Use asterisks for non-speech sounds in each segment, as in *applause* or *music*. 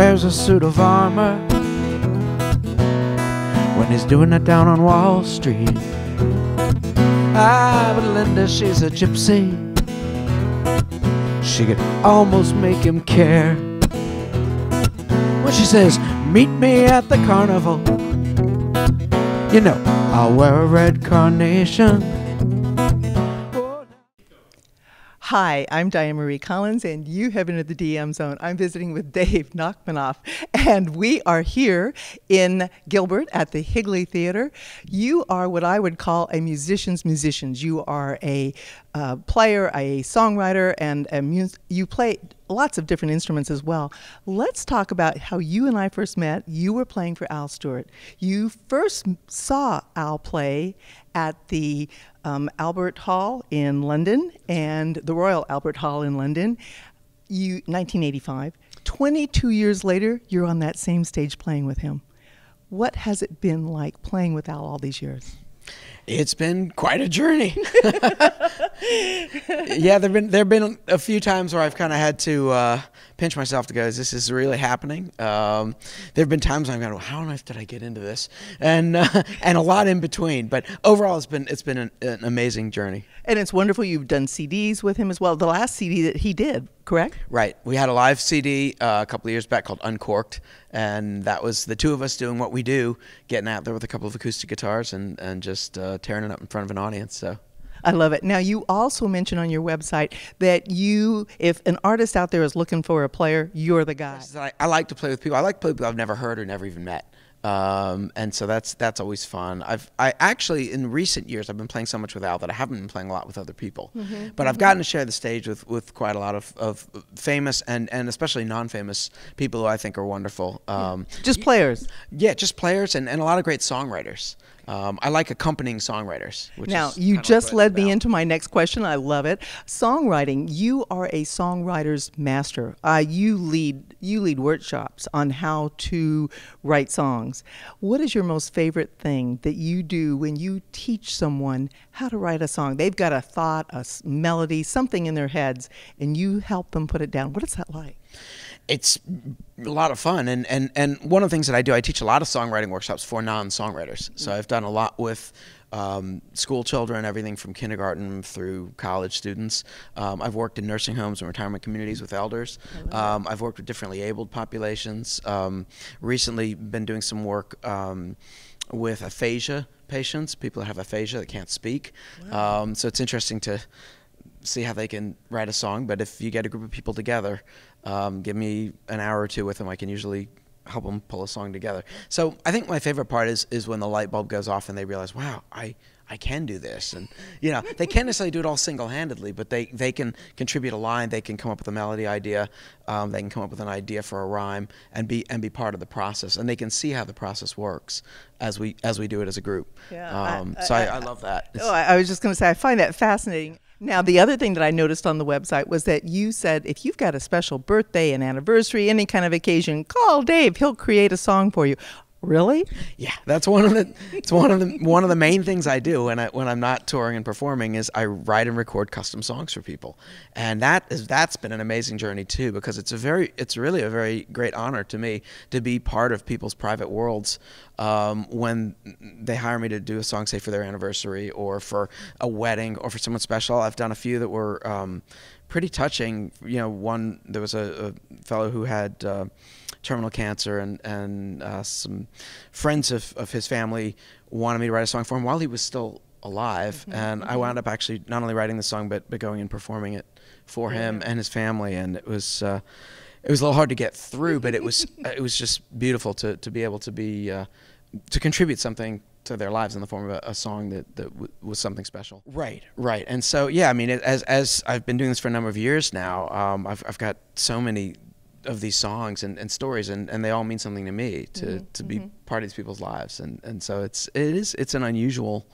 wears a suit of armor when he's doing it down on Wall Street. Ah, but Linda, she's a gypsy. She could almost make him care. When she says, Meet me at the carnival, you know, I'll wear a red carnation. Hi, I'm Dianemarie Collins, and you have at the DM Zone. I'm visiting with Dave Nachmanoff, and we are here in Gilbert at the Higley Theater. You are what I would call a musician's musicians. You are a uh, player, a songwriter, and a mus- you play lots of different instruments as well. Let's talk about how you and I first met. You were playing for Al Stewart. You first saw Al play at the um, Albert Hall in London and the Royal Albert Hall in London. You 1985. 22 years later, you're on that same stage playing with him. What has it been like playing with Al all these years? It's been quite a journey. *laughs* yeah, there've been there've been a few times where I've kind of had to uh, pinch myself to go, "Is this is really happening?" Um, there've been times I've gone, "How on earth did I get into this?" and uh, *laughs* and a lot in between. But overall, it's been it's been an, an amazing journey. And it's wonderful. You've done CDs with him as well. The last CD that he did, correct? Right. We had a live CD uh, a couple of years back called Uncorked, and that was the two of us doing what we do, getting out there with a couple of acoustic guitars and and just uh, tearing it up in front of an audience. So. I love it. Now, you also mentioned on your website that you, if an artist out there is looking for a player, you're the guy. I, I like to play with people. I like to play with people I've never heard or never even met. Um, and so that's that's always fun. I've I actually in recent years I've been playing so much with Al that I haven't been playing a lot with other people, mm-hmm, but I've gotten to share the stage with, with quite a lot of, of famous and, and especially non-famous people who I think are wonderful. Um, just players. Yeah, just players and, and a lot of great songwriters. Um, I like accompanying songwriters. now, you just led me into my next question. I love it. Songwriting. You are a songwriter's master. Uh, you lead you lead workshops on how to write songs. What is your most favorite thing that you do when you teach someone how to write a song? They've got a thought, a melody, something in their heads, and you help them put it down. What is that like? It's a lot of fun. And, and and one of the things that I do I teach a lot of songwriting workshops for non-songwriters. So I've done a lot with um, school children everything from kindergarten through college students. Um, I've worked in nursing homes and retirement communities with elders. Um, I've worked with differently abled populations. Um, recently been doing some work um, with aphasia patients people that have aphasia that can't speak. Wow. Um, so it's interesting to see how they can write a song. But if you get a group of people together, um, give me an hour or two with them. I can usually help them pull a song together. So I think my favorite part is is when the light bulb goes off and they realize, wow, I I can do this, and you know they can't necessarily do it all single-handedly, but they they can contribute a line, they can come up with a melody idea, um, they can come up with an idea for a rhyme, and be and be part of the process, and they can see how the process works as we as we do it as a group. Yeah, um, I, so I, I, I, love that. oh, I was just going to say I find that fascinating. Now, the other thing that I noticed on the website was that you said if you've got a special birthday, an anniversary, any kind of occasion, call Dave. He'll create a song for you. Really? Yeah, that's one of the it's one of the one of the main things I do when I when I'm not touring and performing is I write and record custom songs for people, and that is that's been an amazing journey too because it's a very it's really a very great honor to me to be part of people's private worlds um, when they hire me to do a song say for their anniversary or for a wedding or for someone special. I've done a few that were um, pretty touching. You know, one there was a, a fellow who had. Uh, terminal cancer, and and uh, some friends of, of his family wanted me to write a song for him while he was still alive, mm-hmm. and I wound up actually not only writing the song but but going and performing it for him and his family, and it was. Uh, it was a little hard to get through, but it was *laughs* it was just beautiful to, to be able to be uh, to contribute something to their lives in the form of a, a song that, that was something special. Right, right. And so, yeah, I mean, as, as I've been doing this for a number of years now, um, I've, I've got so many of these songs and, and stories and, and they all mean something to me to, mm-hmm. to be mm-hmm. part of these people's lives and, and so it's it is it's an unusual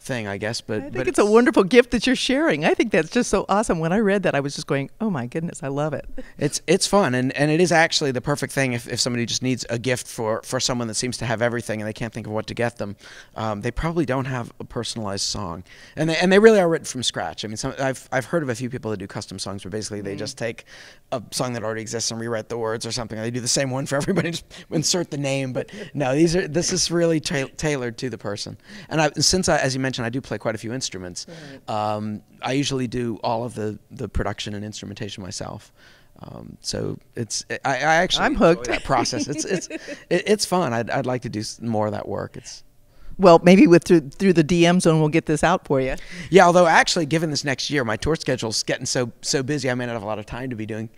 thing, I guess. But I think but it's, a wonderful gift that you're sharing. I think that's just so awesome. When I read that, I was just going, "Oh my goodness, I love it." *laughs* It's it's fun and, and it is actually the perfect thing if, if somebody just needs a gift for, for someone that seems to have everything and they can't think of what to get them. Um, they probably don't have a personalized song, and they and they really are written from scratch. I mean, some, I've I've heard of a few people that do custom songs where basically they just take a song that already exists and rewrite the words or something. They do the same one for *laughs* everybody, just insert the name. But no, these are this is really ta- tailored to the person. And I, since I, as you mentioned, I do play quite a few instruments. Um, I usually do all of the the production and instrumentation myself. Um, so it's I, I actually I'm hooked. that process. It's it's *laughs* it, it's fun. I'd I'd like to do more of that work. It's Well, maybe with through, through the DM zone, we'll get this out for you. yeah. Although actually, given this next year, my tour schedule's getting so so busy, I may not have a lot of time to be doing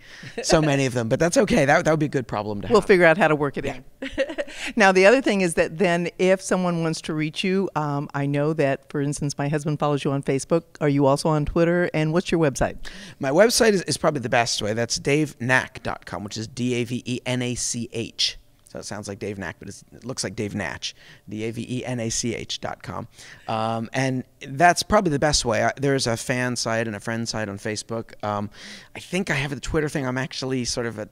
so *laughs* many of them. But that's okay. That that would be a good problem to We'll have. figure out how to work it in. *laughs* now, the other thing is that then if someone wants to reach you, um, I know that, for instance, my husband follows you on Facebook. Are you also on Twitter? And what's your website? My website is, is probably the best way. That's davenach.com, which is D A V E N A C H. So it sounds like Dave Nack, but it's, it looks like Dave Natch. D A V E N A C H dot com. Um, and that's probably the best way. I, there's a fan site and a friend site on Facebook. Um, I think I have the Twitter thing. I'm actually sort of a.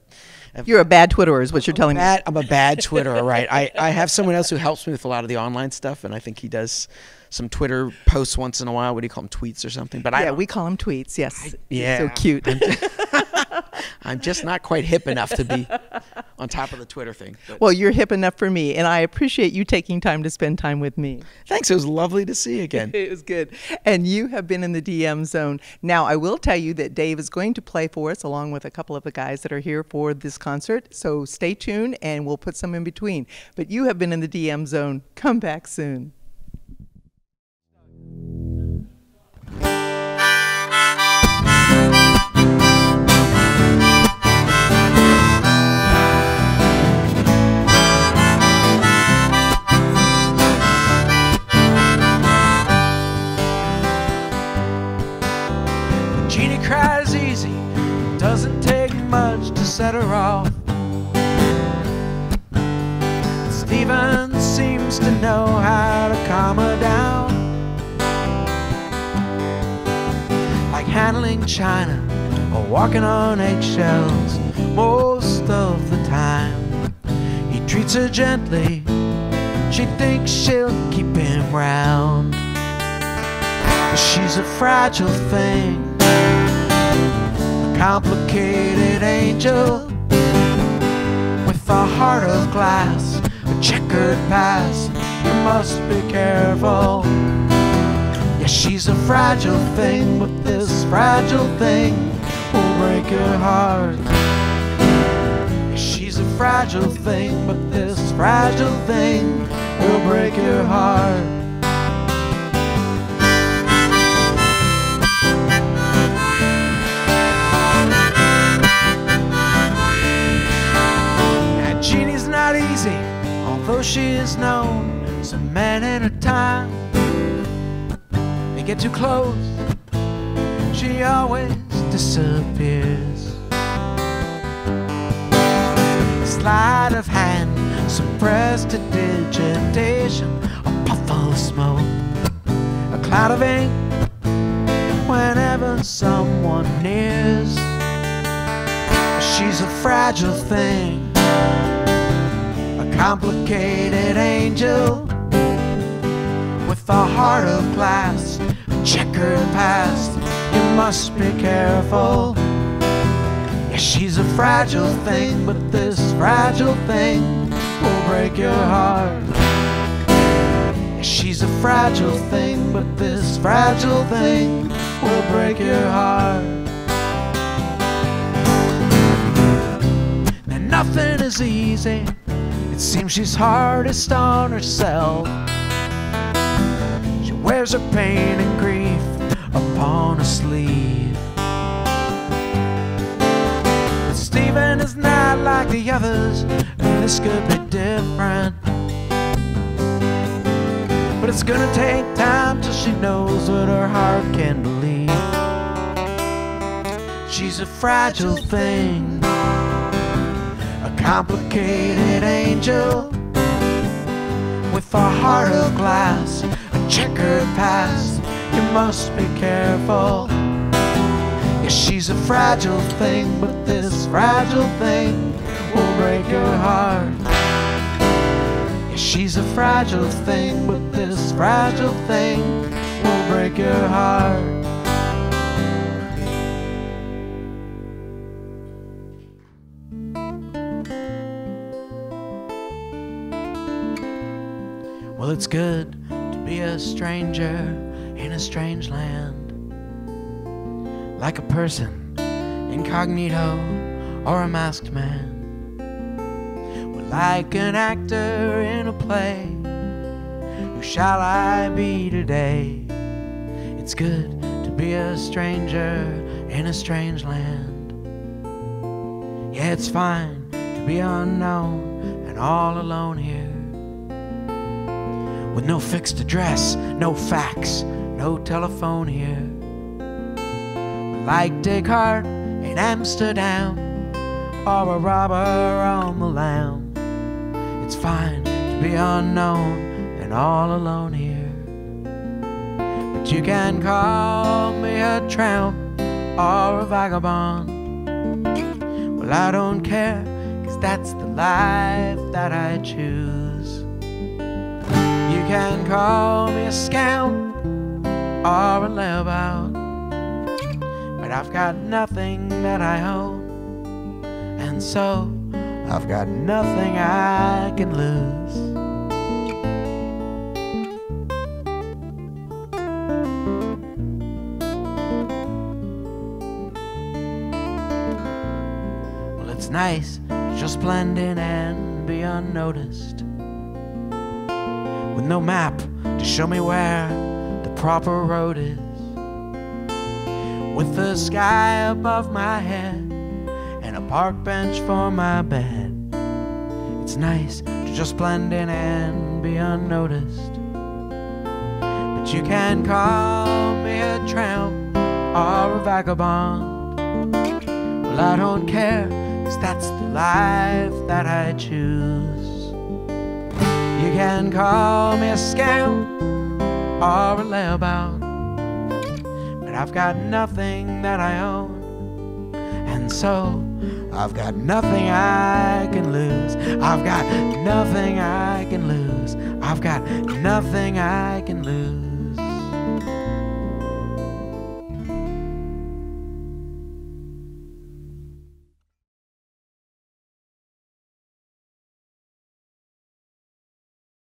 a You're a bad Twitterer, is what you're telling me. I'm a bad Twitterer, right? I, I have someone else who helps me with a lot of the online stuff, and I think he does some Twitter posts once in a while. What do you call them? Tweets or something? But I Yeah, don't- we call them tweets. Yes. yeah. So cute. *laughs* I'm just not quite hip enough to be on top of the Twitter thing. But well, you're hip enough for me, and I appreciate you taking time to spend time with me. thanks. It was lovely to see you again. *laughs* It was good. And you have been in the DM zone. Now, I will tell you that Dave is going to play for us along with a couple of the guys that are here for this concert. So stay tuned and we'll put some in between. But you have been in the DM zone. Come back soon. Jeannie cries easy, doesn't take much to set her off. Steven seems to know how handling china or walking on eggshells most of the time. He treats her gently, she thinks she'll keep him round. But she's a fragile thing a complicated angel with a heart of glass, a checkered past. You must be careful. Yeah, she's a fragile thing, but this fragile thing will break your heart. Yeah, she's a fragile thing, but this fragile thing will break your heart. Close, she always disappears. Sleight of hand, prestidigitation, a puff of smoke, a cloud of ink whenever someone nears. She's a fragile thing, a complicated angel with a heart of glass, must be careful. Yeah, she's a fragile thing, but this fragile thing will break your heart. Yeah, she's a fragile thing, but this fragile thing will break your heart. And nothing is easy. It seems she's hardest on herself. She wears her pain and grief upon her sleeve. But Stephen is not like the others, and this could be different. But it's gonna take time till she knows what her heart can believe. She's a fragile thing a complicated angel with a heart of glass, a checkered past. You must be careful. Yeah, she's a fragile thing, but this fragile thing will break your heart. Yeah, she's a fragile thing, but this fragile thing will break your heart. Well, it's good to be a stranger a strange land. Like a person, incognito, or a masked man. Like an actor in a play. Who shall I be today? It's good to be a stranger in a strange land. Yeah, it's fine to be unknown and all alone here with no fixed address, no fax, no telephone here. Like Descartes in Amsterdam, or a robber on the lam. It's fine to be unknown and all alone here. But you can call me a tramp or a vagabond. Well, I don't care, cause that's the life that I choose. You can call me a scout or a layabout, but I've got nothing that I own, and so I've got nothing I can lose. Well, it's nice just blend in and be unnoticed with no map to show me where proper road is. With the sky above my head and a park bench for my bed. It's nice to just blend in and be unnoticed. But you can call me a tramp or a vagabond. Well, I don't care, cause that's the life that I choose. You can call me a scout or a layabout, but I've got nothing that I own, and so I've got nothing I can lose. I've got nothing I can lose. I've got nothing I can lose.